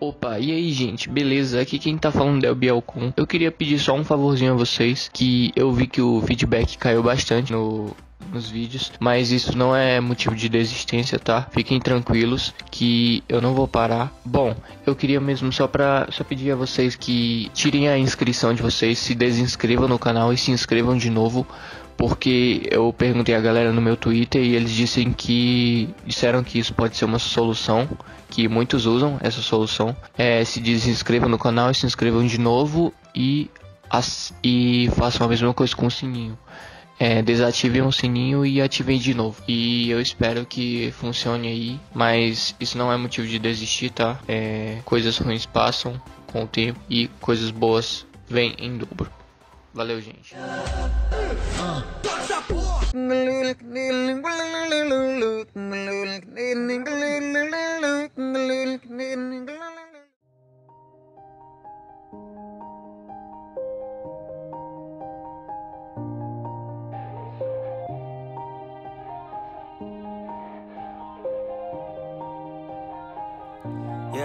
Opa, e aí gente, beleza? Aqui quem tá falando é o Bielcon. Eu queria pedir só um favorzinho a vocês, que eu vi que o feedback caiu bastante no, nos vídeos, mas isso não é motivo de desistência, tá? Fiquem tranquilos que eu não vou parar. Bom, eu queria mesmo só para só pedir a vocês que tirem a inscrição de vocês, se desinscrevam no canal e se inscrevam de novo, porque eu perguntei a galera no meu Twitter e eles disseram que disseram que isso pode ser uma solução, que muitos usam essa solução. É, se desinscrevam no canal e se inscrevam de novo e as, e façam a mesma coisa com o sininho. É, desativem o sininho e ativem de novo. E eu espero que funcione aí, mas isso não é motivo de desistir, tá? É, coisas ruins passam com o tempo e coisas boas vêm em dobro. Valeu, gente.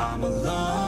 I'm alone,